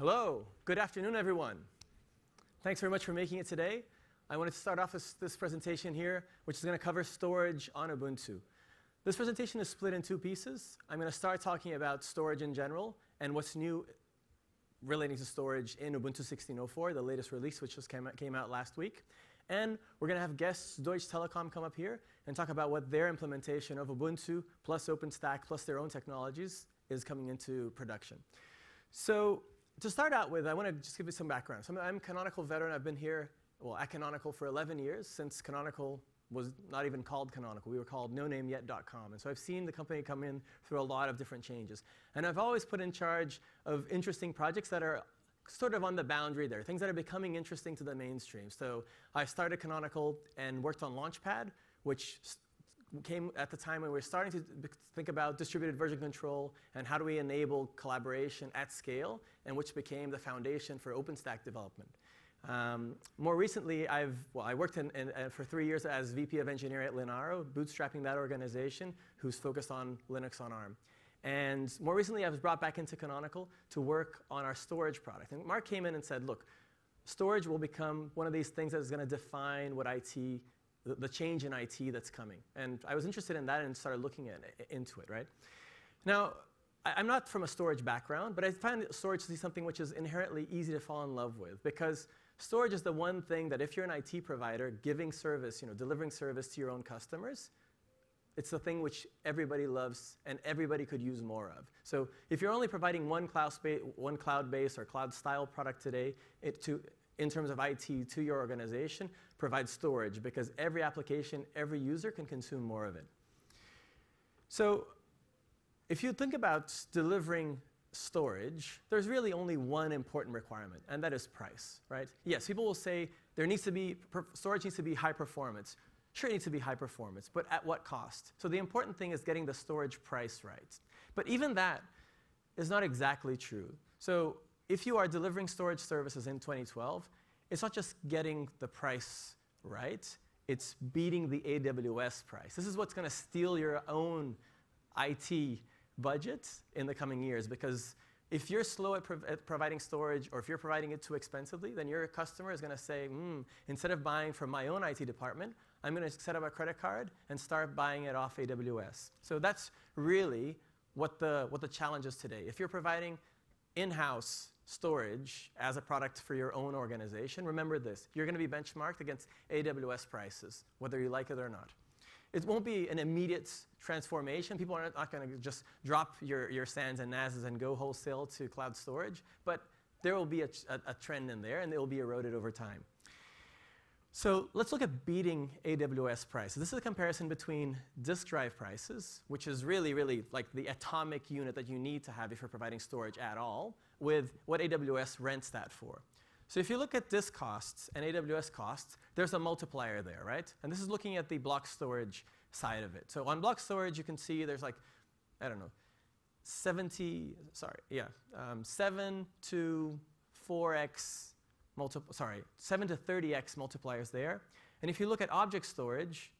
Hello, good afternoon, everyone. Thanks very much for making it today. I wanted to start off with this presentation here, which is going to cover storage on Ubuntu. This presentation is split in two pieces. I'm going to start talking about storage in general and what's new relating to storage in Ubuntu 16.04, the latest release, which just came out, came out last week. And we're going to have guests, Deutsche Telekom, come up here and talk about what their implementation of Ubuntu plus OpenStack plus their own technologies is coming into production. So to start out with, I want to just give you some background. So I'm a Canonical veteran. I've been here, well, at Canonical for 11 years, since Canonical was not even called Canonical. We were called nonameyet.com. And so I've seen the company come in through a lot of different changes. And I've always put in charge of interesting projects that are sort of on the boundary there, things that are becoming interesting to the mainstream. So I started Canonical and worked on Launchpad, which came at the time when we were starting to think about distributed version control and how do we enable collaboration at scale, and which became the foundation for OpenStack development. Um, more recently, I've, well, I worked in, in, uh, for three years as VP of Engineering at Linaro, bootstrapping that organization who's focused on Linux on ARM. And more recently, I was brought back into Canonical to work on our storage product. And Mark came in and said, look, storage will become one of these things that is going to define what IT the, change in IT that's coming. And I was interested in that and started looking at, into it, right? Now, I'm not from a storage background, but I find storage to be something which is inherently easy to fall in love with because storage is the one thing that if you're an IT provider giving service, you know, delivering service to your own customers, it's the thing which everybody loves and everybody could use more of. So if you're only providing one cloud, one cloud-based or cloud-style product today it to, in terms of IT to your organization, provide storage because every application, every user can consume more of it. So if you think about delivering storage, there's really only one important requirement, and that is price, right? Yes, people will say there needs to be, storage needs to be high performance. Sure, it needs to be high performance, but at what cost? So the important thing is getting the storage price right. But even that is not exactly true. So if you are delivering storage services in 2012, it's not just getting the price right, it's beating the AWS price. This is what's going to steal your own IT budget in the coming years because if you're slow at, prov at, providing storage or if you're providing it too expensively, then your customer is going to say, mm, instead of buying from my own IT department, I'm going to set up a credit card and start buying it off AWS. So that's really what the, what the challenge is today. If you're providing in-house storage as a product for your own organization, remember this. You're going to be benchmarked against AWS prices, whether you like it or not. It won't be an immediate transformation. People are not going to just drop your, your SANs and NASs and go wholesale to cloud storage, but there will be a, a, a trend in there, and it will be eroded over time. So let's look at beating AWS prices. This is a comparison between disk drive prices, which is really, really like the atomic unit that you need to have if you're providing storage at all, with what AWS rents that for. So if you look at disk costs and AWS costs, there's a multiplier there, right? And this is looking at the block storage side of it. So on block storage, you can see there's like, I don't know, 70, sorry, yeah, um, 7 to 4x sorry, 7 to 30x multipliers there. And if you look at object storage,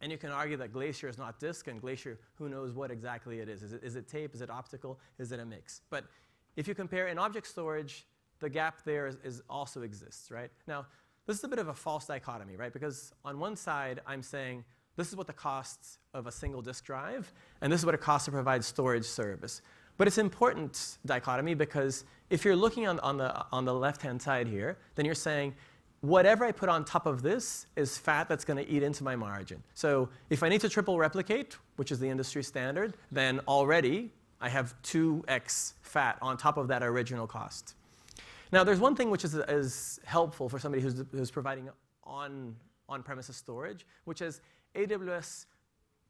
and you can argue that Glacier is not disk, and Glacier, who knows what exactly it is. Is it, is it tape? Is it optical? Is it a mix? But if you compare in object storage, the gap there is, is also exists, right? Now, this is a bit of a false dichotomy, right? Because on one side, I'm saying this is what the costs of a single disk drive, and this is what it costs to provide storage service. But it's important dichotomy because if you're looking on, on the, on the left-hand side here, then you're saying, whatever I put on top of this is fat that's going to eat into my margin. So if I need to triple replicate, which is the industry standard, then already I have 2x fat on top of that original cost. Now, there's one thing which is, is helpful for somebody who's, who's providing on, on-premises storage, which is AWS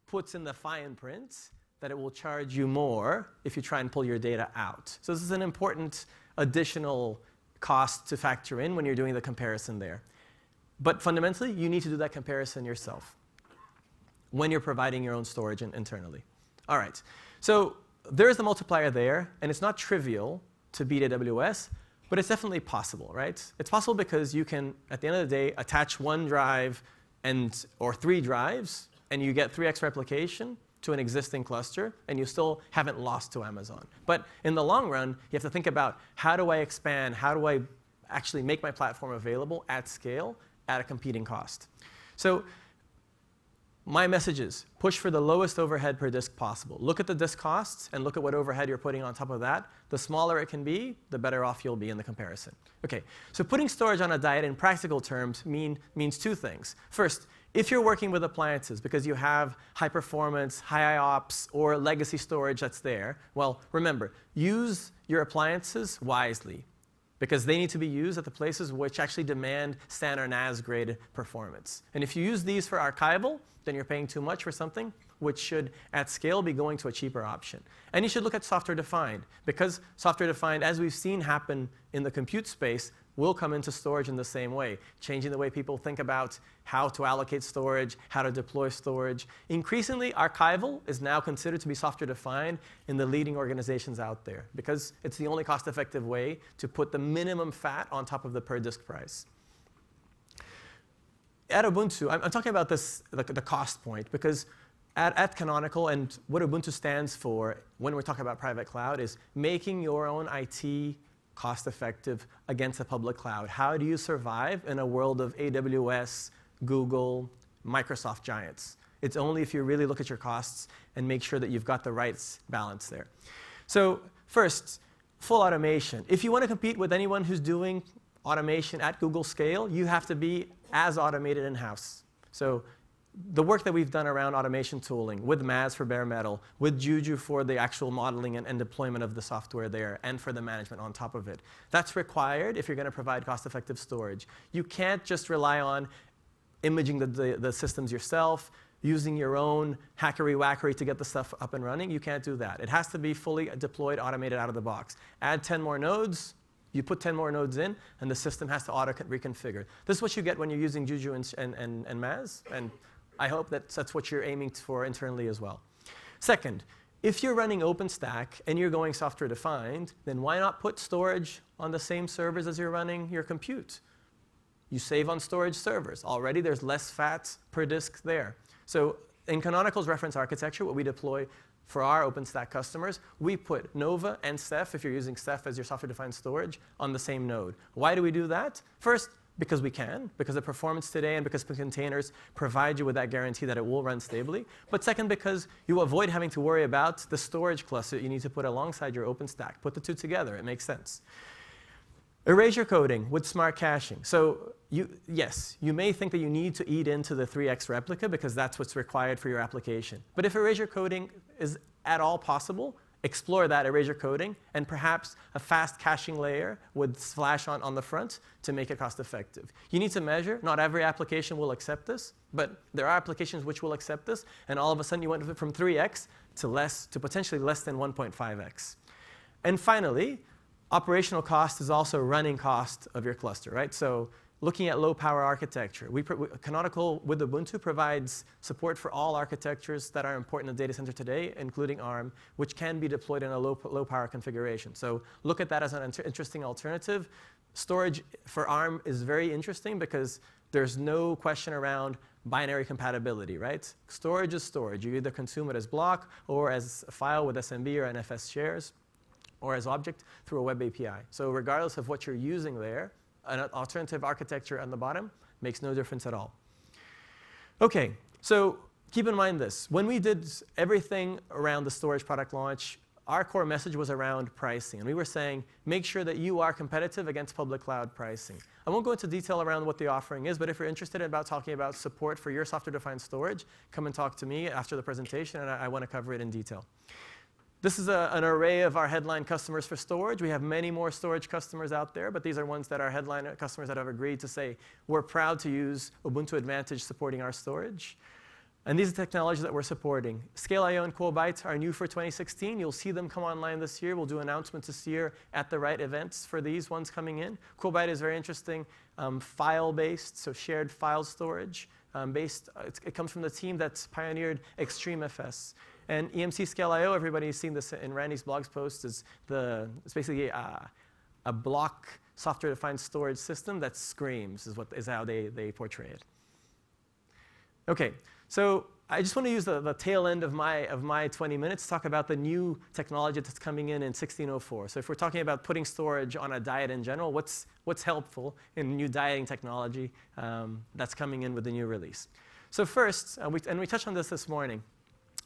puts in the fine print that it will charge you more if you try and pull your data out. So this is an important additional cost to factor in when you're doing the comparison there. But fundamentally, you need to do that comparison yourself when you're providing your own storage internally. All right, so there is the multiplier there, and it's not trivial to beat AWS, but it's definitely possible, right? It's possible because you can, at the end of the day, attach one drive and, or three drives, and you get 3x replication, to an existing cluster, and you still haven't lost to Amazon. But in the long run, you have to think about how do I expand? How do I actually make my platform available at scale at a competing cost? So my message is push for the lowest overhead per disk possible. Look at the disk costs and look at what overhead you're putting on top of that. The smaller it can be, the better off you'll be in the comparison. Okay, so putting storage on a diet in practical terms mean, means two things. First, if you're working with appliances because you have high performance, high IOPS, or legacy storage that's there, well, remember, use your appliances wisely because they need to be used at the places which actually demand standard NAS grade performance. And if you use these for archival, then you're paying too much for something which should, at scale, be going to a cheaper option. And you should look at software defined, because software defined, as we've seen happen in the compute space, will come into storage in the same way, changing the way people think about how to allocate storage, how to deploy storage. Increasingly, archival is now considered to be software defined in the leading organizations out there, because it's the only cost effective way to put the minimum fat on top of the per disk price at Ubuntu, I'm, I'm talking about this, the, the, cost point, because at, at Canonical and what Ubuntu stands for when we're talking about private cloud is making your own IT cost effective against a public cloud. How do you survive in a world of AWS, Google, Microsoft giants? It's only if you really look at your costs and make sure that you've got the right balance there. So first, full automation. If you want to compete with anyone who's doing automation at Google scale, you have to be as automated in-house. So the work that we've done around automation tooling with MAAS for bare metal, with Juju for the actual modeling and, and, deployment of the software there, and for the management on top of it. That's required if you're going to provide cost-effective storage. You can't just rely on imaging the, the, the, systems yourself, using your own hackery wackery to get the stuff up and running. You can't do that. It has to be fully deployed, automated out of the box. Add 10 more nodes, you put 10 more nodes in, and the system has to auto reconfigure. This is what you get when you're using Juju and, and, and, and MAAS, and I hope that that's what you're aiming for internally as well. Second, if you're running OpenStack and you're going software defined, then why not put storage on the same servers as you're running your compute? You save on storage servers. Already there's less fat per disk there. So in Canonical's reference architecture, what we deploy for our OpenStack customers, we put Nova and Ceph, if you're using Ceph as your software-defined storage, on the same node. Why do we do that? First, because we can, because of performance today and because containers provide you with that guarantee that it will run stably. But second, because you avoid having to worry about the storage cluster you need to put alongside your OpenStack. Put the two together, it makes sense. Erasure coding with smart caching. So you, yes, you may think that you need to eat into the 3x replica because that's what's required for your application. But if erasure coding is at all possible, explore that erasure coding and perhaps a fast caching layer with Flash on, on the front to make it cost effective. You need to measure. Not every application will accept this, but there are applications which will accept this, and all of a sudden you went from 3x to less to potentially less than 1.5x. And finally, operational cost is also running cost of your cluster, right? So looking at low power architecture. We, Canonical with Ubuntu provides support for all architectures that are important in the data center today, including ARM, which can be deployed in a low, low power configuration. So look at that as an inter interesting alternative. Storage for ARM is very interesting because there's no question around binary compatibility, right? Storage is storage. You either consume it as block or as a file with SMB or NFS shares or as object through a web API. So regardless of what you're using there, an alternative architecture on the bottom makes no difference at all. Okay, so keep in mind this. When we did everything around the storage product launch, our core message was around pricing. And we were saying, make sure that you are competitive against public cloud pricing. I won't go into detail around what the offering is, but if you're interested in about talking about support for your software-defined storage, come and talk to me after the presentation, and I, I want to cover it in detail. This is a, an array of our headline customers for storage. We have many more storage customers out there, but these are ones that are headline customers that have agreed to say, we're proud to use Ubuntu Advantage supporting our storage. And these are technologies that we're supporting. Scale.io and Quobyte are new for 2016. You'll see them come online this year. We'll do announcements this year at the right events for these ones coming in. Quobyte is very interesting, um, file-based, so shared file storage. Um, based, uh, it comes from the team that's pioneered XtreemFS. And EMC Scale.io, everybody's seen this in Randy's blog post, is the, it's basically a, a block software-defined storage system that screams, is, what, is how they, they portray it. Okay, so I just want to use the, the tail end of my, of my 20 minutes to talk about the new technology that's coming in in 1604. So if we're talking about putting storage on a diet in general, what's, what's helpful in new dieting technology um, that's coming in with the new release? So first, uh, we, and we touched on this this morning,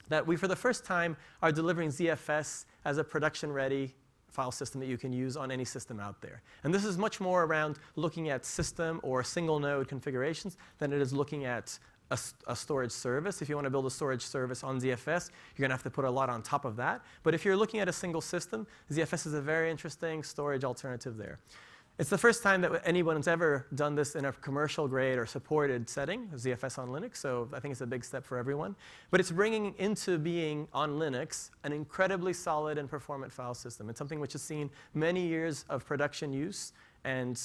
that we for the first time are delivering ZFS as a production-ready file system that you can use on any system out there. And this is much more around looking at system or single node configurations than it is looking at a, a, storage service. If you want to build a storage service on ZFS, you're going to have to put a lot on top of that. But if you're looking at a single system, ZFS is a very interesting storage alternative there. It's the first time that anyone's ever done this in a commercial grade or supported setting, ZFS on Linux, so I think it's a big step for everyone. But it's bringing into being on Linux an incredibly solid and performant file system. It's something which has seen many years of production use and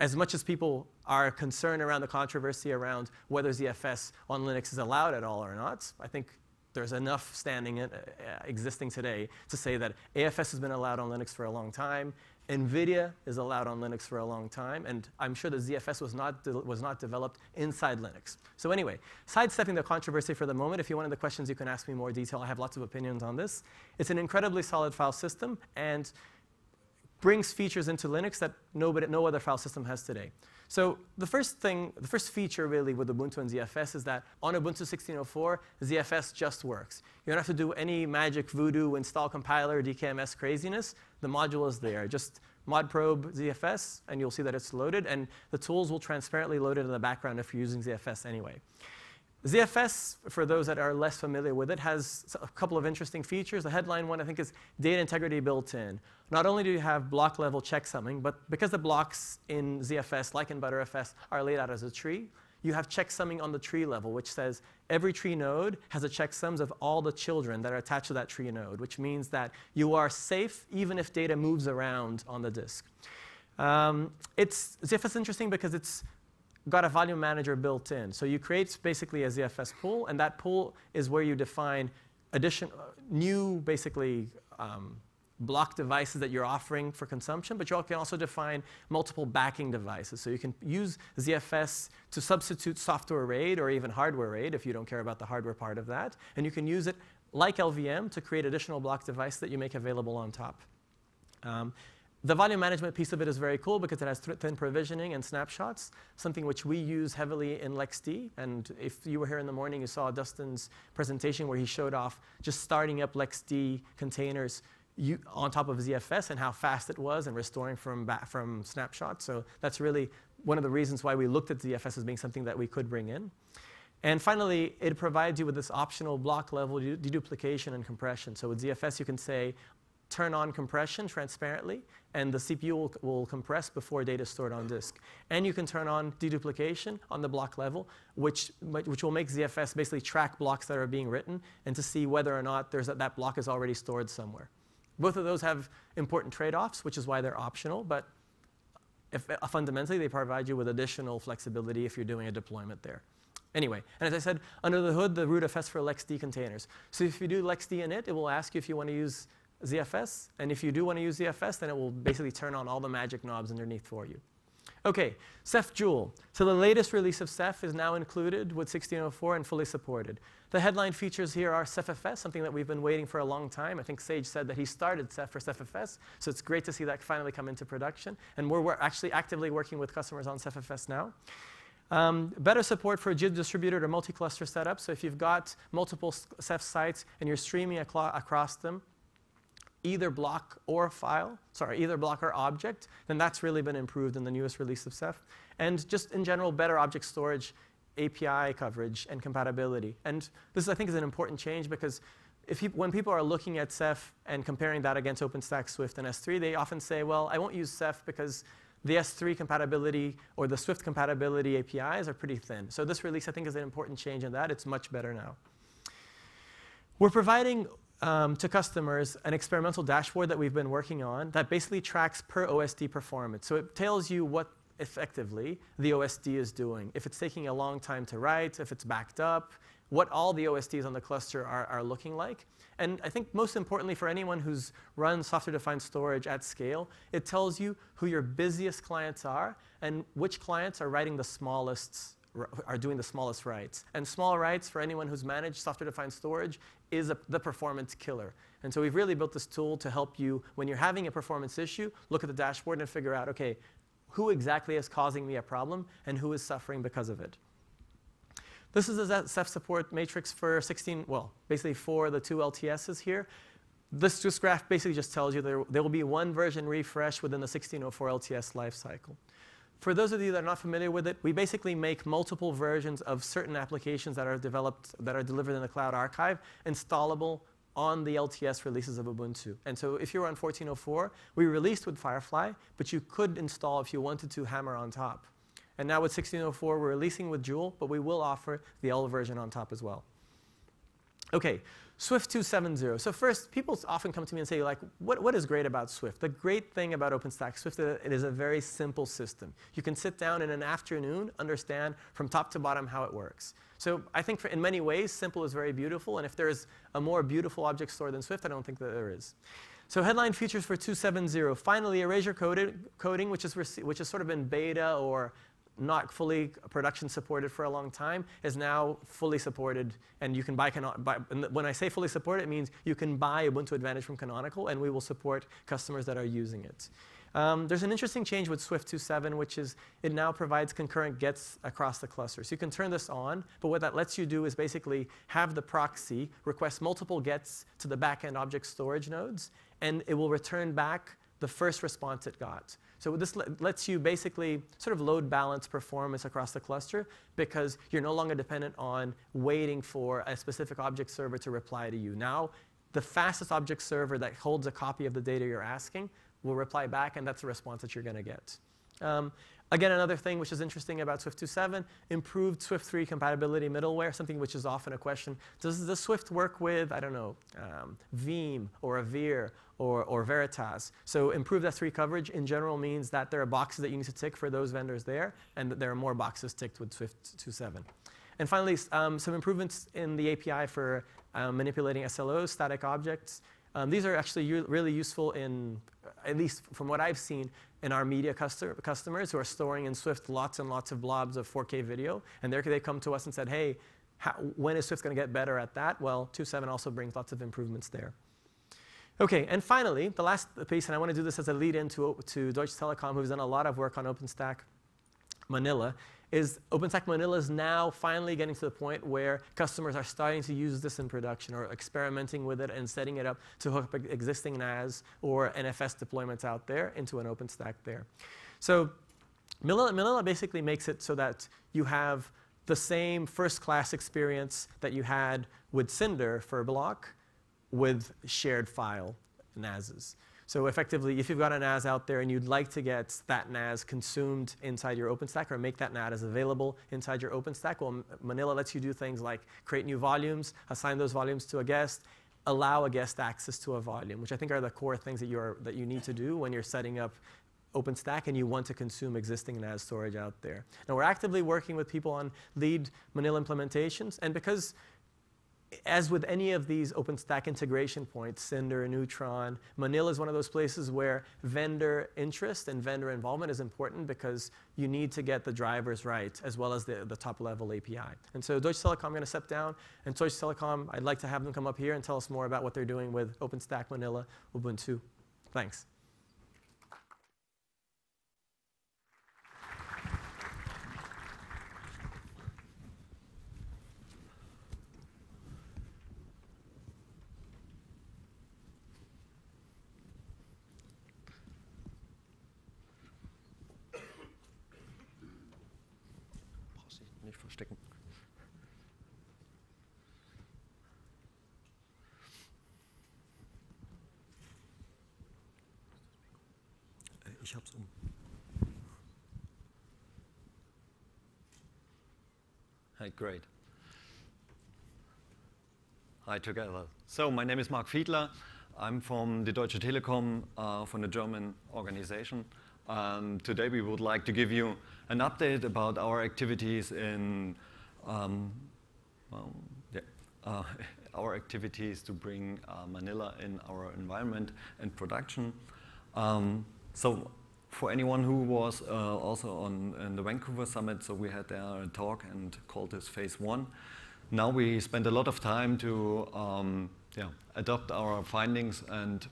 as much as people are concerned around the controversy around whether ZFS on Linux is allowed at all or not, I think there's enough standing in, uh, existing today to say that AFS has been allowed on Linux for a long time. NVIDIA is allowed on Linux for a long time, and I'm sure the ZFS was not, was not developed inside Linux. So anyway, sidestepping the controversy for the moment, if you want the questions, you can ask me more detail. I have lots of opinions on this. It's an incredibly solid file system, and brings features into Linux that nobody, no other file system has today. So the first thing, the first feature really with Ubuntu and ZFS is that on Ubuntu 16.04, ZFS just works. You don't have to do any magic voodoo install compiler DKMS craziness. The module is there. Just modprobe ZFS, and you'll see that it's loaded, and the tools will transparently load it in the background if you're using ZFS anyway. ZFS, for those that are less familiar with it, has a couple of interesting features. The headline one, I think, is data integrity built in. Not only do you have block level checksumming, but because the blocks in ZFS, like in Btrfs, are laid out as a tree, you have checksumming on the tree level, which says every tree node has a checksums of all the children that are attached to that tree node, which means that you are safe even if data moves around on the disk. Um, it's, ZFS is interesting because it's got a volume manager built in. So you create basically a ZFS pool, and that pool is where you define addition, uh, new, basically, um, block devices that you're offering for consumption, but you can also define multiple backing devices. So you can use ZFS to substitute software RAID or even hardware RAID if you don't care about the hardware part of that. And you can use it like LVM to create additional block devices that you make available on top. Um, the volume management piece of it is very cool because it has thin provisioning and snapshots, something which we use heavily in LXD. And if you were here in the morning, you saw Dustin's presentation where he showed off just starting up LXD containers you, on top of ZFS and how fast it was and restoring from, from snapshots. So that's really one of the reasons why we looked at ZFS as being something that we could bring in. And finally, it provides you with this optional block level deduplication and compression. So with ZFS, you can say, turn on compression transparently, and the CPU will, will, compress before data is stored on disk. And you can turn on deduplication on the block level, which, which will make ZFS basically track blocks that are being written and to see whether or not there's a, that block is already stored somewhere. Both of those have important trade-offs, which is why they're optional, but if, uh, fundamentally they provide you with additional flexibility if you're doing a deployment there. Anyway, and as I said, under the hood, the root FS for LXD containers. So if you do LXD init, it will ask you if you want to use ZFS. And if you do want to use ZFS, then it will basically turn on all the magic knobs underneath for you. OK, Ceph Jewel. So the latest release of Ceph is now included with 1604 and fully supported. The headline features here are CephFS, something that we've been waiting for a long time. I think Sage said that he started Ceph for CephFS, so it's great to see that finally come into production. And we're, we're actually actively working with customers on CephFS now. Um, better support for JIT distributed or multi-cluster setup. So if you've got multiple Ceph sites and you're streaming across them, either block or file, sorry, either block or object, then that's really been improved in the newest release of Ceph. And just in general, better object storage, API coverage, and compatibility. And this, I think, is an important change because when people are looking at Ceph and comparing that against OpenStack, Swift, and S3, they often say, well, I won't use Ceph because the S3 compatibility or the Swift compatibility APIs are pretty thin. So this release, I think, is an important change in that. It's much better now. We're providing um, to customers an experimental dashboard that we've been working on that basically tracks per OSD performance. So it tells you what effectively the OSD is doing. If it's taking a long time to write, if it's backed up, what all the OSDs on the cluster are, are looking like. And I think most importantly for anyone who's run software-defined storage at scale, it tells you who your busiest clients are and which clients are writing the smallest are doing the smallest writes. And small writes, for anyone who's managed software-defined storage, is a, the performance killer. And so we've really built this tool to help you, when you're having a performance issue, look at the dashboard and figure out, OK, who exactly is causing me a problem and who is suffering because of it. This is the Ceph support matrix for 16, well, basically for the two LTSs here. This graph basically just tells you there, there will be one version refresh within the 1604 LTS lifecycle. For those of you that are not familiar with it, we basically make multiple versions of certain applications that are developed, that are delivered in the cloud archive, installable on the LTS releases of Ubuntu. And so if you're on 1404, we released with Firefly, but you could install, if you wanted to, Hammer on top. And now with 1604, we're releasing with Jewel, but we will offer the L version on top as well. Okay, Swift 270. So first, people often come to me and say, like, what, what is great about Swift? The great thing about OpenStack Swift is it is a very simple system. You can sit down in an afternoon, understand from top to bottom how it works. So I think for, in many ways, simple is very beautiful. And if there is a more beautiful object store than Swift, I don't think that there is. So headline features for 270. Finally, erasure coded, coding, which is, which has sort of been beta or not fully production supported for a long time is now fully supported and you can buy, buy when I say fully supported it means you can buy Ubuntu Advantage from Canonical and we will support customers that are using it. Um, there's an interesting change with Swift 2.7 which is it now provides concurrent gets across the cluster. So you can turn this on but what that lets you do is basically have the proxy request multiple gets to the backend object storage nodes and it will return back the first response it got. So this lets you basically sort of load balance performance across the cluster because you're no longer dependent on waiting for a specific object server to reply to you. Now, the fastest object server that holds a copy of the data you're asking will reply back, and that's the response that you're going to get. Um, Again, another thing which is interesting about Swift 2.7, improved Swift 3 compatibility middleware, something which is often a question. Does the Swift work with, I don't know, um, Veeam or Avere or, or Veritas? So improved S3 coverage in general means that there are boxes that you need to tick for those vendors there, and that there are more boxes ticked with Swift 2.7. And finally, um, some improvements in the API for um, manipulating SLOs, static objects. Um, these are actually really useful in, at least from what I've seen, in our media customers who are storing in Swift lots and lots of blobs of 4K video. And there they come to us and said, hey, how, when is Swift going to get better at that? Well, 2.7 also brings lots of improvements there. Okay, and finally, the last piece, and I want to do this as a lead in to, to Deutsche Telekom, who's done a lot of work on OpenStack Manila, is OpenStack Manila is now finally getting to the point where customers are starting to use this in production or experimenting with it and setting it up to hook up existing NAS or NFS deployments out there into an OpenStack there. So Manila, basically makes it so that you have the same first-class experience that you had with Cinder for Block with shared file NASs. So effectively, if you've got a NAS out there and you'd like to get that NAS consumed inside your OpenStack or make that NAS available inside your OpenStack, well, Manila lets you do things like create new volumes, assign those volumes to a guest, allow a guest access to a volume, which I think are the core things that, you are, that you need to do when you're setting up OpenStack and you want to consume existing NAS storage out there. Now, we're actively working with people on lead Manila implementations, and because as with any of these OpenStack integration points, Cinder, Neutron, Manila is one of those places where vendor interest and vendor involvement is important because you need to get the drivers right as well as the, the top level API. And so Deutsche Telekom, I'm going to step down. And Deutsche Telekom, I'd like to have them come up here and tell us more about what they're doing with OpenStack Manila Ubuntu. Thanks. Great. Hi together. So my name is Marc Fiedler. I'm from the Deutsche Telekom, uh, from the German organization. Um, today we would like to give you an update about our activities in um, yeah, uh, our activities to bring uh, Manila in our environment and production. Um, so for anyone who was uh, also on in the Vancouver summit, so we had there a talk and called this phase one. Now we spend a lot of time to um, yeah, adopt our findings and,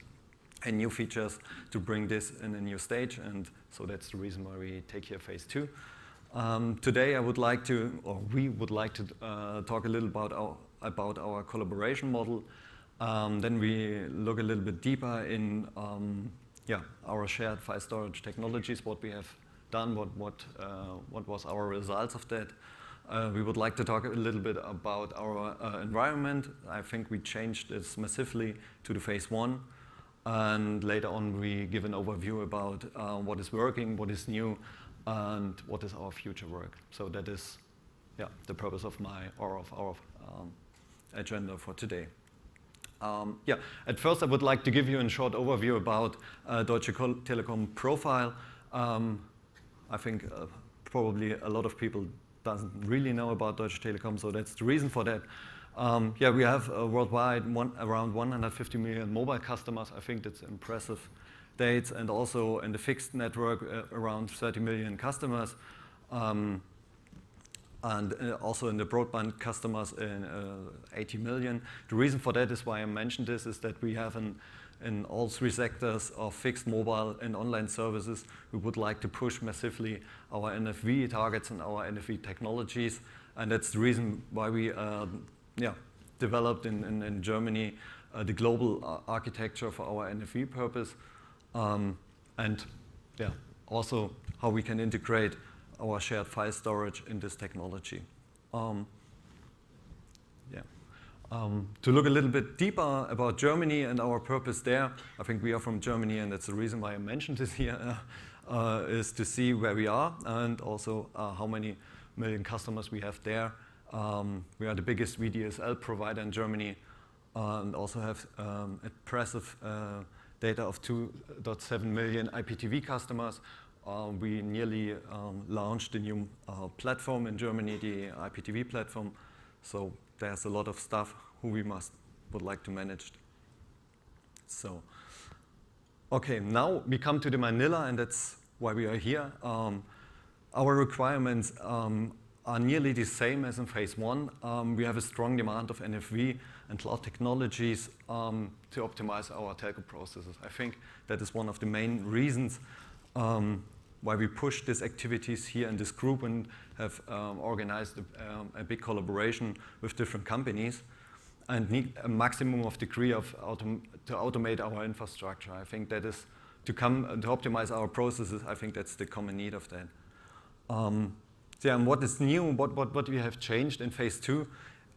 and new features to bring this in a new stage, and so that's the reason why we take here phase two. Um, today I would like to, or we would like to uh, talk a little about our, about our collaboration model. Um, then we look a little bit deeper in um, yeah, our shared file storage technologies, what we have done, what, what, uh, what was our results of that. Uh, we would like to talk a little bit about our uh, environment. I think we changed this massively to the phase one. And later on, we give an overview about uh, what is working, what is new, and what is our future work. So that is yeah, the purpose of my or of our um, agenda for today. Um, yeah, at first I would like to give you a short overview about uh, Deutsche Telekom profile. Um, I think uh, probably a lot of people doesn't really know about Deutsche Telekom, so that's the reason for that. Um, yeah, we have uh, worldwide one, around 150 million mobile customers. I think that's impressive dates, and also in the fixed network uh, around 30 million customers. Um, and uh, also in the broadband customers in uh, 80 million. The reason for that is why I mentioned this is that we have an, in all three sectors of fixed mobile and online services, we would like to push massively our NFV targets and our NFV technologies. And that's the reason why we uh, yeah, developed in, in, in Germany uh, the global uh, architecture for our NFV purpose. Um, and yeah, also how we can integrate our shared file storage in this technology. Um, yeah. Um, to look a little bit deeper about Germany and our purpose there, I think we are from Germany, and that's the reason why I mentioned this here, uh, is to see where we are and also uh, how many million customers we have there. Um, we are the biggest VDSL provider in Germany uh, and also have um, impressive uh, data of 2.7 million IPTV customers, uh, we nearly um, launched a new uh, platform in Germany, the IPTV platform. So there's a lot of stuff who we must would like to manage. So, okay, now we come to the Manila, and that's why we are here. Um, our requirements um, are nearly the same as in phase one. Um, we have a strong demand of NFV and cloud technologies um, to optimize our telco processes. I think that is one of the main reasons um, why we push these activities here in this group and have um, organized a, um, a, big collaboration with different companies and need a maximum of degree of autom to automate our infrastructure. I think that is to come to optimize our processes. I think that's the common need of that. Um, yeah, and what is new, what, what, what we have changed in phase two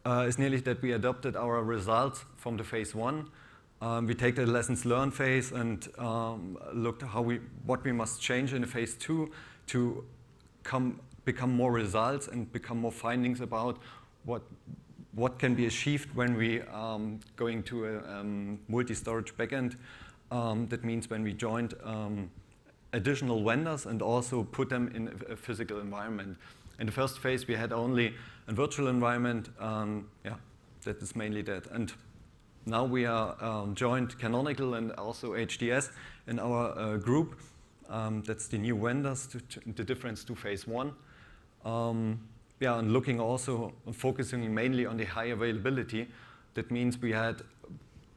uh, is nearly that we adopted our results from the phase one um, we take the lessons learned phase and um, looked how we, what we must change in phase two to come, become more results and become more findings about what, what can be achieved when we um, going to a um, multi-storage backend. Um, that means when we joined um, additional vendors and also put them in a, physical environment. In the first phase, we had only a virtual environment. yeah, that is mainly that. And now we are um, joined Canonical and also HDS in our uh, group. Um, that's the new vendors, the difference to phase one. Um, yeah, and looking also, focusing mainly on the high availability. That means we had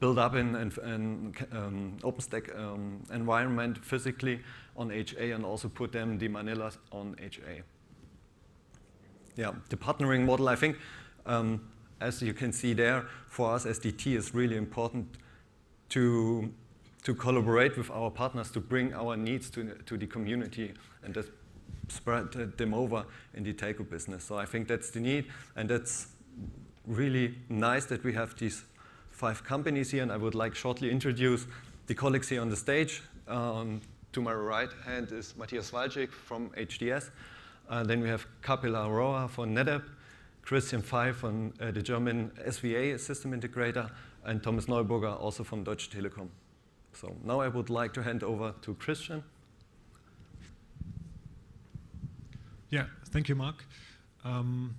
built up in an um, OpenStack um, environment physically on HA and also put them the Manillas on HA. Yeah, the partnering model, I think, um, as you can see there, for us SDT is really important to, to collaborate with our partners to bring our needs to, to the community and just spread them over in the telco business. So I think that's the need, and that's really nice that we have these five companies here, and I would like shortly introduce the colleagues here on the stage. Um, to my right hand is Matthias Walczyk from HDS. Uh, then we have Kapila Roa from NetApp. Christian Pfeil from uh, the German SVA system integrator, and Thomas Neuburger, also from Deutsche Telekom. So now I would like to hand over to Christian. Yeah, thank you, Marc. Um,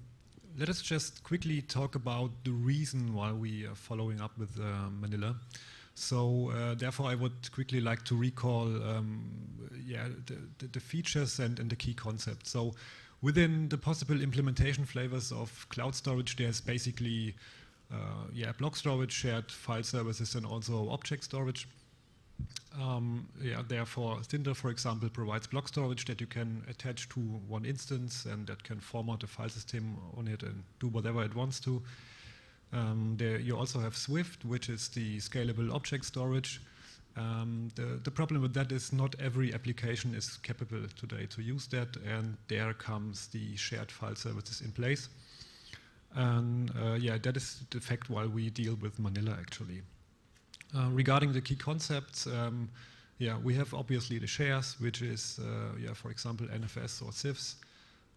let us just quickly talk about the reason why we are following up with uh, Manila. So uh, therefore, I would quickly like to recall, um, yeah, the, the, features and, and the key concepts. So within the possible implementation flavors of cloud storage, there's basically, uh, yeah, block storage, shared file services, and also object storage. Um, yeah, therefore, Cinder, for example, provides block storage that you can attach to one instance and that can format a file system on it and do whatever it wants to. Um, there you also have Swift, which is the scalable object storage. Um, the, the problem with that is not every application is capable today to use that, and there comes the shared file services in place. And uh, yeah, that is the fact while we deal with Manila actually. Uh, regarding the key concepts, um, yeah, we have obviously the shares, which is, uh, yeah, for example, NFS or CIFS.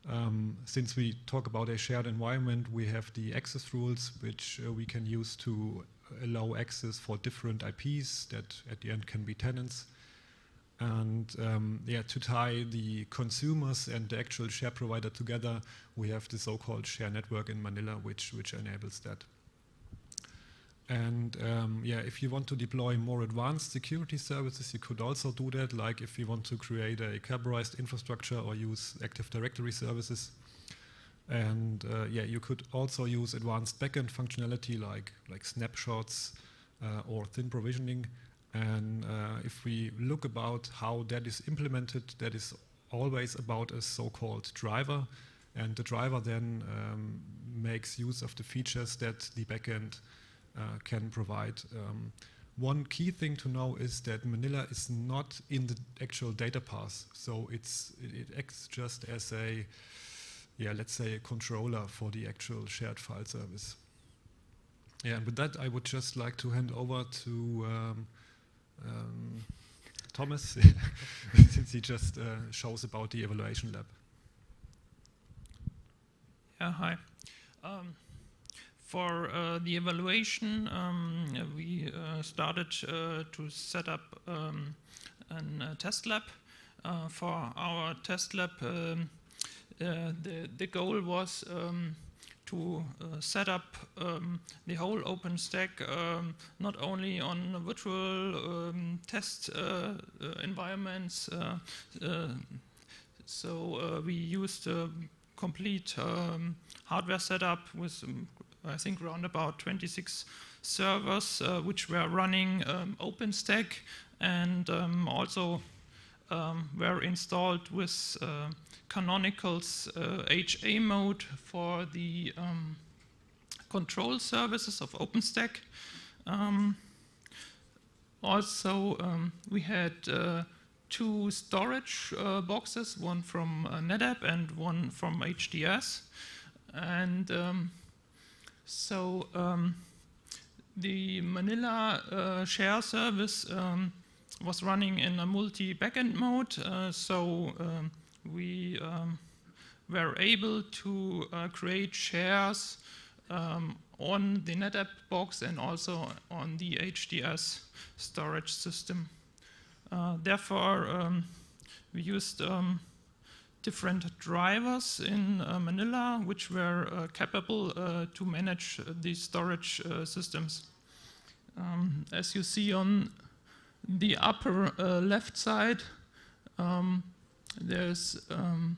Um, since we talk about a shared environment, we have the access rules, which uh, we can use to allow access for different IPs that at the end can be tenants. And um, yeah, to tie the consumers and the actual share provider together, we have the so-called share network in Manila, which, which enables that. And um, yeah, if you want to deploy more advanced security services, you could also do that, like if you want to create a Kerberized infrastructure or use Active Directory services. And uh, yeah, you could also use advanced backend functionality like, like snapshots uh, or thin provisioning. And uh, if we look about how that is implemented, that is always about a so-called driver. And the driver then um, makes use of the features that the backend uh, can provide. Um, one key thing to know is that Manila is not in the actual data path, so it's it, it acts just as a yeah, let's say a controller for the actual shared file service. Yeah, and with that, I would just like to hand over to um, um, Thomas, since he just uh, shows about the evaluation lab. Yeah, hi. Um, for uh, the evaluation, um, we uh, started uh, to set up um, a uh, test lab. Uh, for our test lab, um, the, the goal was um, to set up um, the whole OpenStack um, not only on virtual um, test environments. so we used a complete hardware setup with I think around about 26 servers uh, which were running um, OpenStack and um, also um, were installed with uh, Canonical's uh, HA mode for the um, control services of OpenStack. Um, also, um, we had uh, two storage uh, boxes, one from uh, NetApp and one from HDS. And so um, the Manila uh, share service um, was running in a multi-backend mode, uh, so um, we um, were able to uh, create shares um, on the NetApp box and also on the HDS storage system. Uh, therefore, um, we used different drivers in uh, Manila which were uh, capable uh, to manage these storage systems. Um, as you see on the upper left side, um, there's um,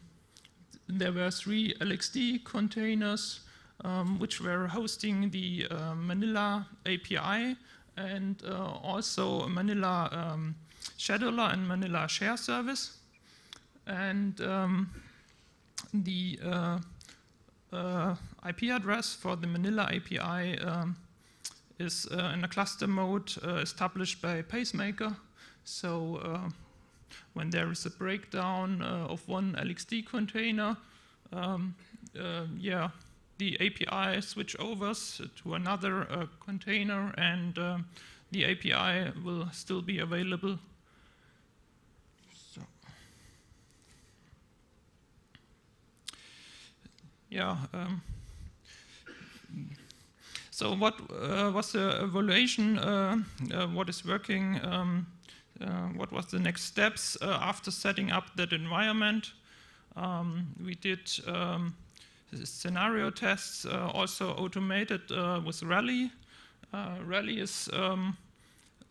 there were three LXD containers um, which were hosting the uh, Manila API and uh, also Manila um, scheduler and Manila share service. And um, the uh, uh, IP address for the Manila API um, is uh, in a cluster mode uh, established by Pacemaker. So uh, when there is a breakdown of one LXD container, um, yeah, the API switch overs to another container and the API will still be available yeah. Um, so what uh, was the evaluation? Uh, uh, what is working? Um, uh, what was the next steps after setting up that environment? Um, we did um, scenario tests, also automated with Rally. Rally is um,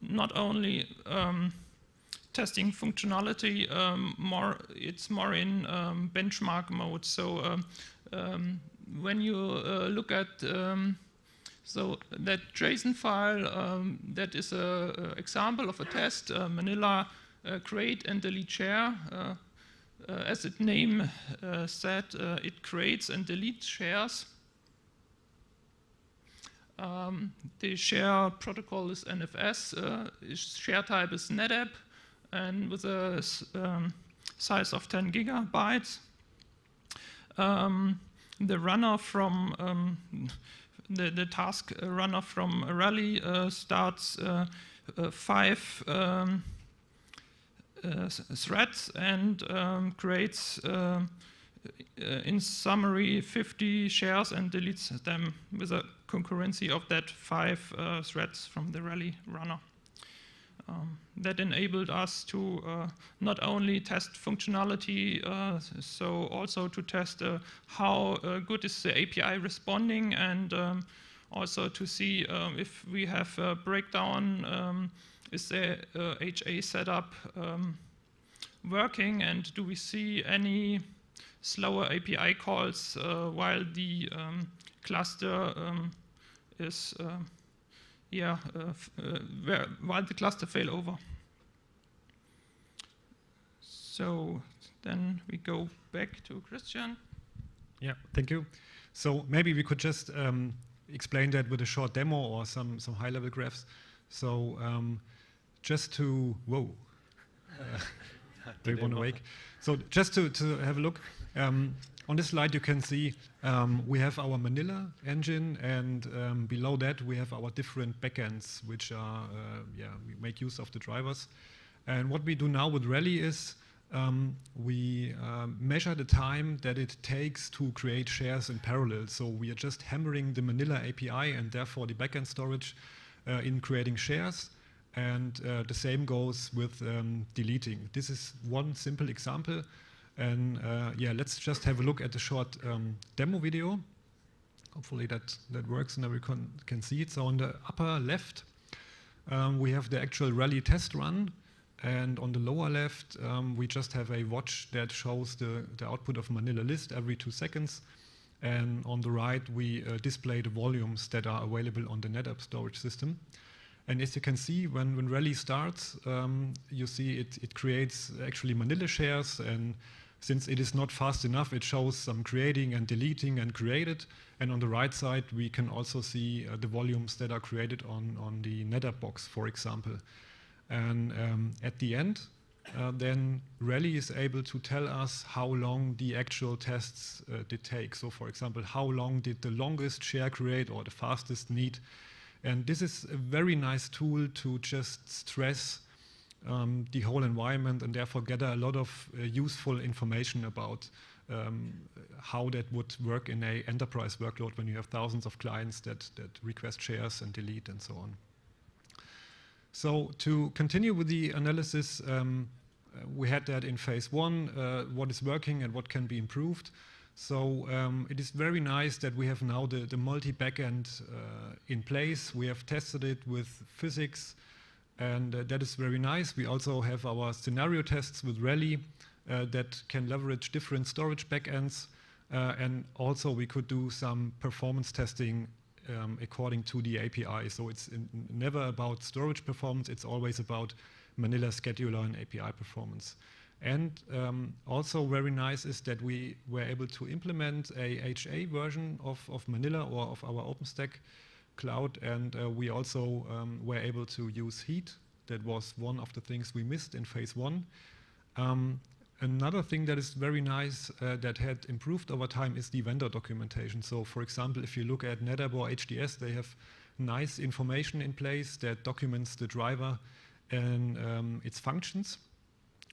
not only um, testing functionality, um, more it's more in um, benchmark mode. So um, when you uh, look at so that JSON file, that is an example of a test, uh, Manila uh, create and delete share. Uh, as its name said, it creates and deletes shares. Um, the share protocol is NFS, uh, share type is NetApp, and with a um, size of 10 gigabytes. Um, the runner from um, the, the task runner from Rally uh, starts uh, uh, five um, threads and um, creates, in summary, 50 shares and deletes them with a concurrency of that five threads from the Rally runner. Um, that enabled us to uh, not only test functionality, uh, so also to test uh, how uh, good is the API responding and um, also to see um, if we have a breakdown, um, is the HA setup um, working and do we see any slower API calls uh, while the um, cluster is yeah, uh, uh, where, while the cluster fail over. So then we go back to Christian. Yeah, thank you. So maybe we could just um, explain that with a short demo or some, some high-level graphs. So um, just to, whoa, uh, do you want to wake? So just to, to have a look, um, on this slide, you can see um, we have our Manila engine, and um, below that, we have our different backends, which are, uh, yeah, we make use of the drivers. And what we do now with Rally is um, we uh, measure the time that it takes to create shares in parallel. So we are just hammering the Manila API and therefore the backend storage uh, in creating shares. And uh, the same goes with um, deleting. This is one simple example. And uh, yeah, let's just have a look at the short um, demo video. Hopefully that, that works and everyone can see it. So on the upper left, um, we have the actual rally test run. And on the lower left, um, we just have a watch that shows the, the output of Manila list every two seconds. And on the right, we uh, display the volumes that are available on the NetApp storage system. And as you can see, when, when Rally starts, um, you see it, it creates actually Manila shares and since it is not fast enough, it shows some creating and deleting and created. And on the right side, we can also see uh, the volumes that are created on, on the NetApp box, for example. And um, at the end, uh, then Rally is able to tell us how long the actual tests uh, did take. So for example, how long did the longest share create or the fastest need? And this is a very nice tool to just stress um, the whole environment and therefore gather a lot of uh, useful information about um, how that would work in a enterprise workload when you have thousands of clients that, that request shares and delete and so on. So to continue with the analysis, um, uh, we had that in phase one, uh, what is working and what can be improved. So um, it is very nice that we have now the, the multi-backend uh, in place. We have tested it with physics, and uh, that is very nice. We also have our scenario tests with Rally uh, that can leverage different storage backends. Uh, and also we could do some performance testing um, according to the API. So it's never about storage performance, it's always about Manila scheduler and API performance. And um, also very nice is that we were able to implement a HA version of, of Manila or of our OpenStack cloud. And uh, we also um, were able to use heat. That was one of the things we missed in phase one. Um, another thing that is very nice uh, that had improved over time is the vendor documentation. So for example, if you look at NetApp or HDS, they have nice information in place that documents the driver and um, its functions.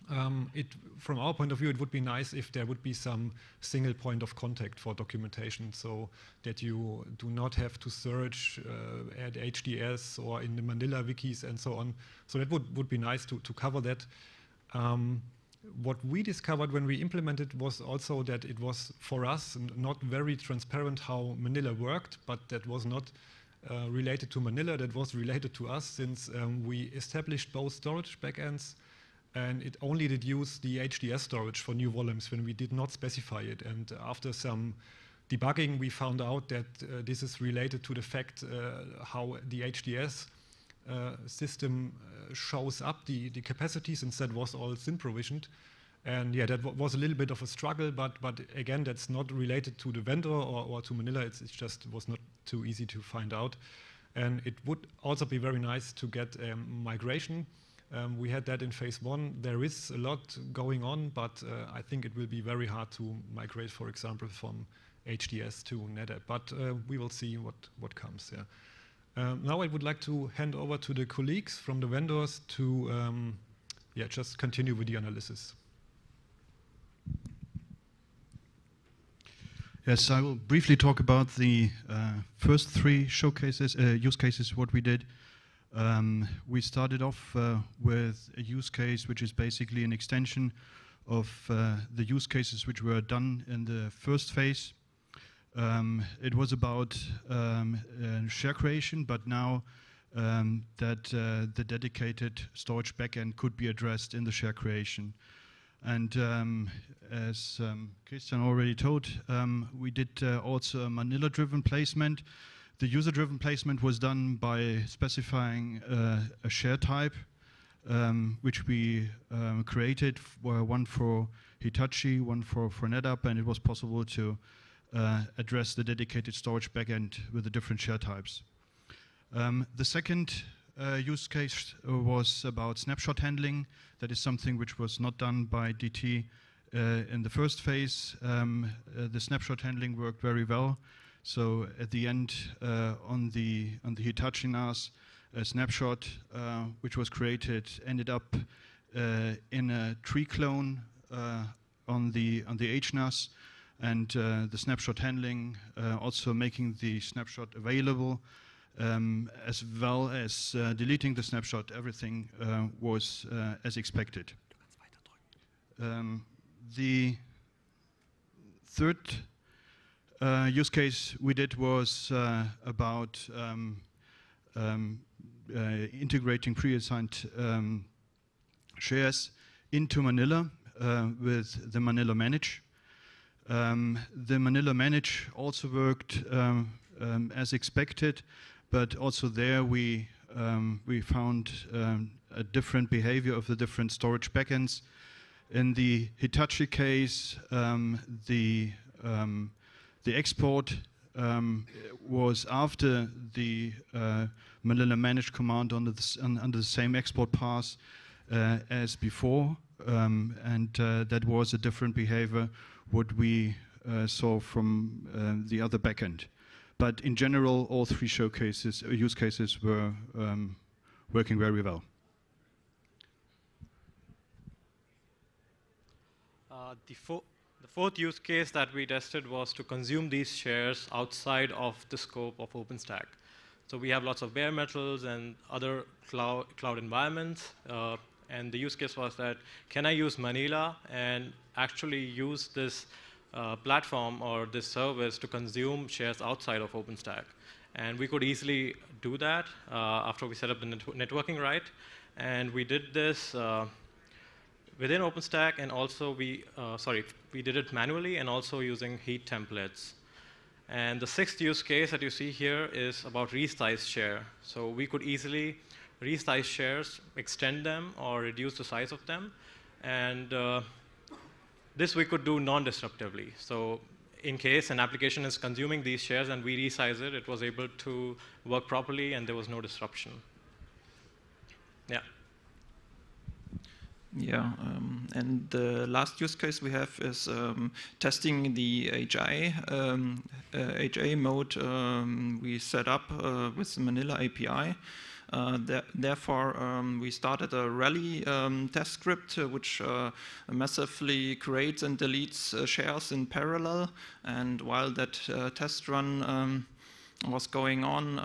Um, it, from our point of view, it would be nice if there would be some single point of contact for documentation so that you do not have to search uh, at HDS or in the Manila wikis and so on. So that would, would be nice to, to cover that. Um, what we discovered when we implemented was also that it was for us not very transparent how Manila worked, but that was not uh, related to Manila that was related to us since um, we established both storage backends and it only did use the HDS storage for new volumes when we did not specify it. And after some debugging, we found out that uh, this is related to the fact uh, how the HDS system uh, shows up the, the capacities instead was all thin provisioned. And yeah, that was a little bit of a struggle, but but again, that's not related to the vendor or, or to Manila. It's, it's just was not too easy to find out. And it would also be very nice to get um, migration. Um, we had that in phase one. There is a lot going on, but uh, I think it will be very hard to migrate, for example, from HDS to NetApp. But uh, we will see what, what comes. Yeah. Um, now I would like to hand over to the colleagues from the vendors to um, yeah, just continue with the analysis. Yes, I will briefly talk about the uh, first three showcases, uh, use cases, what we did. Um, we started off uh, with a use case which is basically an extension of uh, the use cases which were done in the first phase. Um, it was about um, uh, share creation, but now um, that uh, the dedicated storage backend could be addressed in the share creation. And um, as um, Christian already told, um, we did uh, also a Manila-driven placement. The user-driven placement was done by specifying uh, a share type, which we created, one for Hitachi, one for, for NetApp, and it was possible to uh, address the dedicated storage backend with the different share types. Um, the second uh, use case uh, was about snapshot handling. That is something which was not done by DT uh, in the first phase. Um, uh, the snapshot handling worked very well. So at the end, uh, on the on the Hitachi NAS, a snapshot which was created ended up in a tree clone on the on the HNAS and uh, the snapshot handling, uh, also making the snapshot available, um, as well as uh, deleting the snapshot, everything uh, was uh, as expected. Um, the third uh, use case we did was about um, um integrating pre-assigned um, shares into Manila with the Manila Manage. Um, the Manila Manage also worked um, um, as expected, but also there we um, we found um, a different behavior of the different storage backends. In the Hitachi case, um, the the export was after the uh, Manila Manage command under the, under the same export path uh, as before, and uh, that was a different behavior what we uh, saw from uh, the other backend. But in general, all three showcases, uh, use cases were um, working very well. The, fo the, fourth use case that we tested was to consume these shares outside of the scope of OpenStack. So we have lots of bare metals and other cloud, cloud environments. Uh, and the use case was that, can I use Manila and actually use this uh, platform or this service to consume shares outside of OpenStack. And we could easily do that uh, after we set up the net networking right. And we did this uh, within OpenStack, and also we, uh, sorry, we did it manually and also using heat templates. And the sixth use case that you see here is about resize share. So we could easily resize shares, extend them, or reduce the size of them. And uh, this we could do non-disruptively. So in case an application is consuming these shares and we resize it, it was able to work properly and there was no disruption. Yeah. Yeah, um, and the last use case we have is um, testing the HA, um, uh, HA mode um, we set up uh, with the Manila API. Uh, th therefore, um, we started a Rally um, test script uh, which uh, massively creates and deletes shares in parallel. And while that test run um, was going on,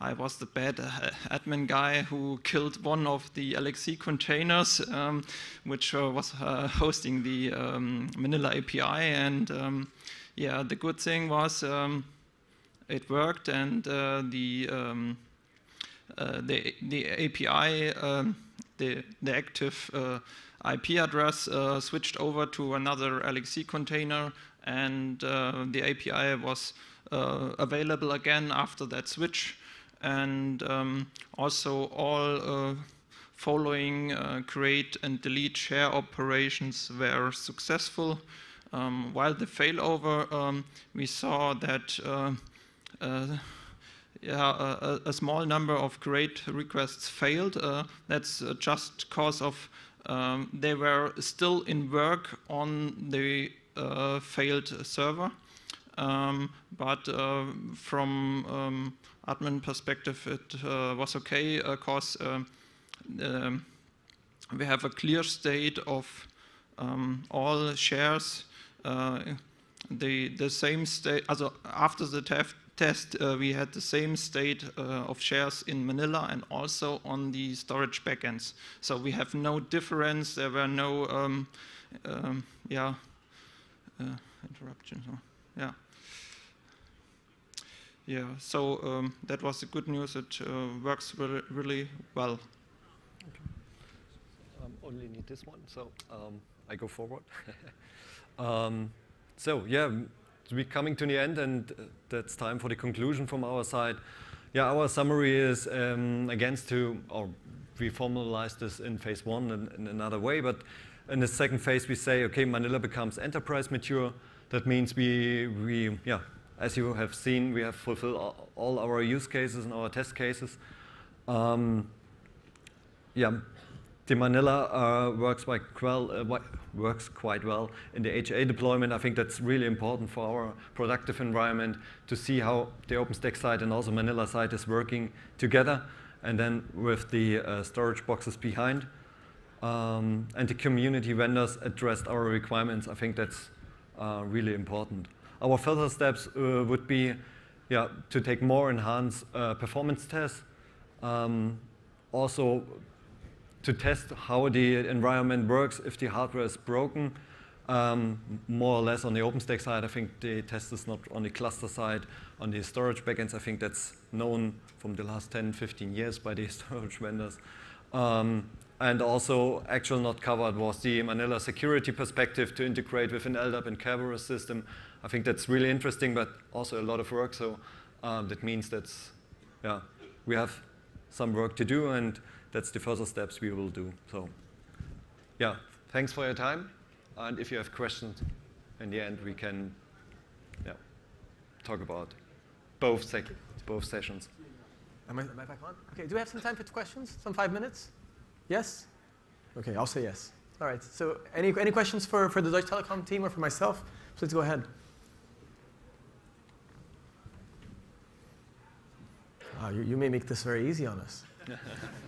I was the bad uh, admin guy who killed one of the LXC containers, um, which uh, was uh, hosting the um, Manila API. And um, yeah, the good thing was um, it worked, and the um, the the API um, the the active IP address switched over to another LXC container, and the API was available again after that switch and um, also all uh, following uh, create and delete share operations were successful. Um, while the failover, um, we saw that uh, uh yeah, a, a, small number of create requests failed. Uh, that's uh, just because of um, they were still in work on the failed server. Um, but from um, admin perspective, it uh, was okay because uh, um, um, we have a clear state of um, all shares. Uh, the the same state. Also after the test, uh, we had the same state uh, of shares in Manila and also on the storage backends. So we have no difference. There were no um, um, yeah uh, interruptions. Yeah. Yeah, so um, that was the good news. It uh, works really, really well. Okay. Um, only need this one, so um, I go forward. Um, so yeah, we're coming to the end, and that's time for the conclusion from our side. Yeah, our summary is um, against to, or we formalized this in phase one in, in another way, but in the second phase we say, okay, Manila becomes enterprise mature. That means we, we yeah, as you have seen, we have fulfilled all our use cases and our test cases. Um, yeah, the Manila uh, works, quite well, uh, works quite well in the HA deployment. I think that's really important for our productive environment to see how the OpenStack side and also Manila side is working together, and then with the uh, storage boxes behind. Um, and the community vendors addressed our requirements. I think that's uh, really important. Our further steps uh, would be yeah, to take more enhanced uh, performance tests, um, also to test how the environment works if the hardware is broken. Um, more or less on the OpenStack side, I think the test is not on the cluster side. On the storage backends, I think that's known from the last 10, 15 years by the storage vendors. Um, and also, actual not covered was the Manila security perspective to integrate with an LDAP and Kerberos system I think that's really interesting, but also a lot of work. So um, that means that yeah, we have some work to do, and that's the further steps we will do. So yeah, thanks for your time. And if you have questions, in the end, we can yeah, talk about both, sec both sessions. Am I, am I back on? Okay, do we have some time for questions? Some five minutes? Yes? Okay, I'll say yes. All right, so any, any questions for, for the Deutsche Telekom team or for myself? Please go ahead. Wow, you, you may make this very easy on us.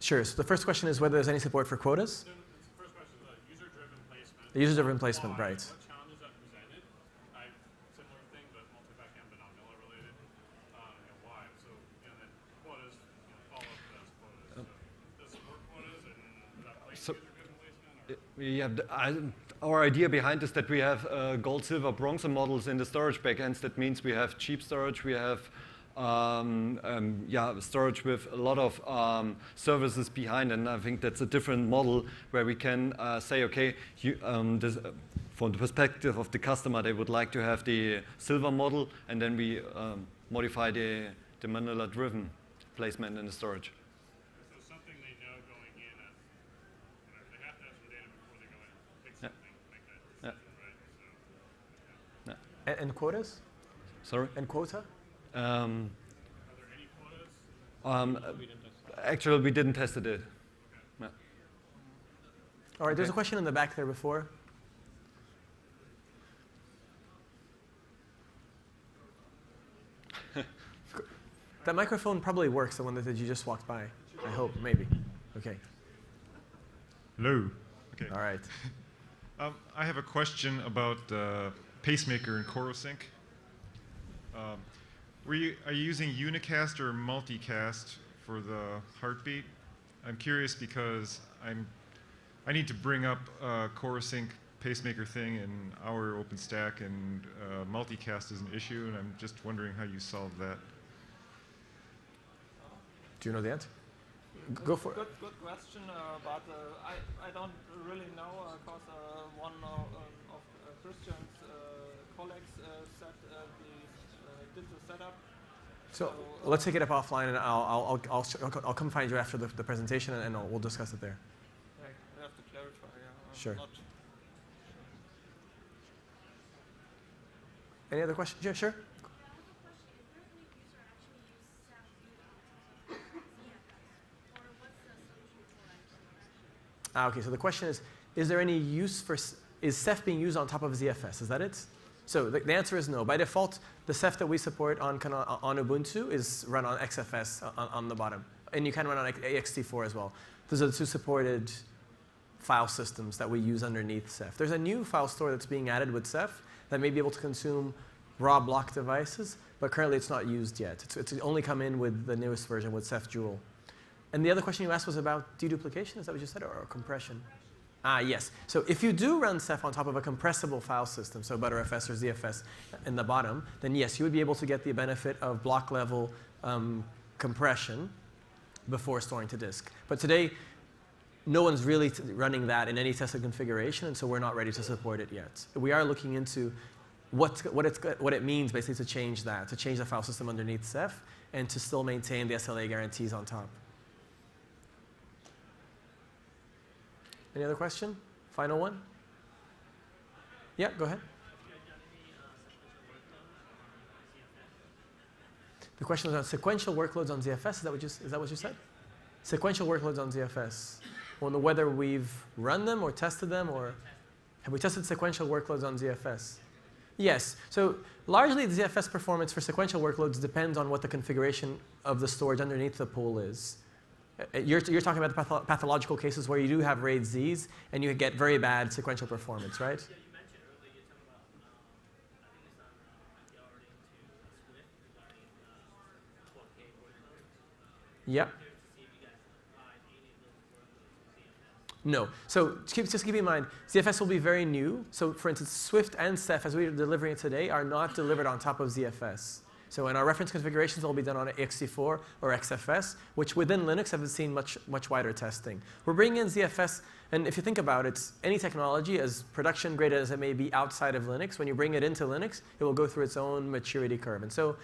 sure. So the first question is whether there's any support for quotas. The first question is uh, user-driven placement. The user-driven placement, Why? right. What challenges that presented? I, similar thing, but multi-backend, but not Miller related. Um, and why? So, you know, then quotas, you know, follow up those quotas. So, does support quotas and that place So- user-driven placement? Or? Yeah, the- I- our idea behind is that we have uh, gold, silver, bronze models in the storage backends. That means we have cheap storage, we have um, um, yeah, storage with a lot of um, services behind. And I think that's a different model where we can uh, say, okay, you, um, this, uh, from the perspective of the customer, they would like to have the silver model, and then we um, modify the, the Manila-driven placement in the storage. So something they know going in, as, you know, they have to have some data before they go in and pick Yeah. something, make that Yeah. decision, right? So, And, and quotas? Sorry? And quota? Um, are there any quotas? um, actually, we didn't test it. Yeah. All right, there's a question in the back there before. That microphone probably works, the one that that you just walked by. I hope, maybe. Okay, Hello. Okay. all right. Um, I have a question about uh, pacemaker and CoroSync. Um, were you, are you using unicast or multicast for the heartbeat? I'm curious because I'm, I need to bring up a CoroSync pacemaker thing in our OpenStack, and uh, multicast is an issue, and I'm just wondering how you solve that. Do you know the answer? G- Go for it. Good, good question, uh, but uh, I, I don't really know because uh, one uh, um, of uh, Christian's uh, colleagues uh, said uh, the, uh, did the setup. So let's take it up offline, and I'll, I'll, I'll, I'll, come find you after the, the presentation, and, and I'll, we'll discuss it there. I have to clarify. Sure. Not Any other questions? Yeah, sure. Ah, okay, so the question is, is there any use for, is Ceph being used on top of ZFS? Is that it? So the, the answer is no. By default, the Ceph that we support on, on Ubuntu is run on XFS on, on the bottom. And you can run on ext4 as well. Those are the two supported file systems that we use underneath Ceph. There's a new file store that's being added with Ceph that may be able to consume raw block devices, but currently it's not used yet. It's, it's only come in with the newest version with Ceph Jewel. And the other question you asked was about deduplication, is that what you said, or, or compression? Ah, yes. So if you do run Ceph on top of a compressible file system, so Btrfs or ZFS in the bottom, then yes, you would be able to get the benefit of block level um, compression before storing to disk. But today, no one's really running that in any tested configuration, and so we're not ready to support it yet. We are looking into what, what, it's, what it means basically to change that, to change the file system underneath Ceph, and to still maintain the SLA guarantees on top. Any other question? Final one? Yeah, go ahead. The question was on sequential workloads on ZFS. Is that what you, is that what you said? Sequential workloads on ZFS. Well, whether we've run them or tested them, or have we tested sequential workloads on ZFS? Yes. So largely, the ZFS performance for sequential workloads depends on what the configuration of the storage underneath the pool is. Uh, You're, you're talking about the patho- pathological cases where you do have RAID Zs and you get very bad sequential performance, right? Yeah. No. So keep, just keep in mind, ZFS will be very new. So for instance, Swift and Ceph, as we're delivering it today, are not delivered on top of ZFS. So in our reference configurations, they'll be done on ext4 or XFS, which within Linux have seen much, much wider testing. We're bringing in ZFS, and if you think about it, any technology, as production grade as it may be outside of Linux, when you bring it into Linux, it will go through its own maturity curve. And so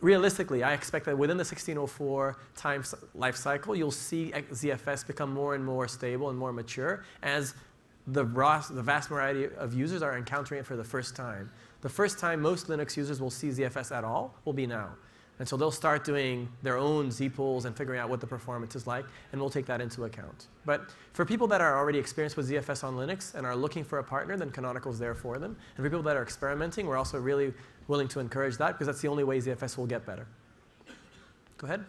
realistically, I expect that within the 1604 time life cycle, you'll see ZFS become more and more stable and more mature as the, the vast variety of users are encountering it for the first time. The first time most Linux users will see ZFS at all will be now. And so they'll start doing their own Z pools and figuring out what the performance is like, and we'll take that into account. But for people that are already experienced with ZFS on Linux and are looking for a partner, then Canonical's there for them. And for people that are experimenting, we're also really willing to encourage that because that's the only way ZFS will get better. Go ahead.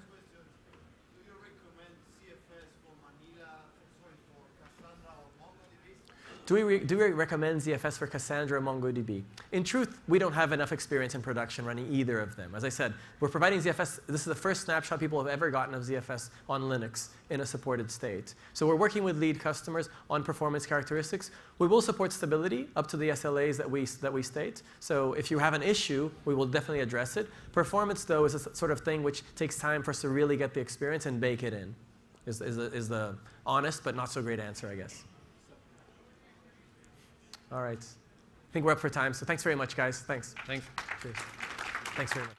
Do we, do we recommend ZFS for Cassandra or MongoDB? In truth, we don't have enough experience in production running either of them. As I said, we're providing ZFS. This is the first snapshot people have ever gotten of ZFS on Linux in a supported state. So we're working with lead customers on performance characteristics. We will support stability up to the SLAs that we, that we state. So if you have an issue, we will definitely address it. Performance, though, is a sort of thing which takes time for us to really get the experience and bake it in, is, is, the, is the honest but not so great answer, I guess. All right. I think we're up for time. So thanks very much, guys. Thanks. Thanks. Cheers. Thanks very much.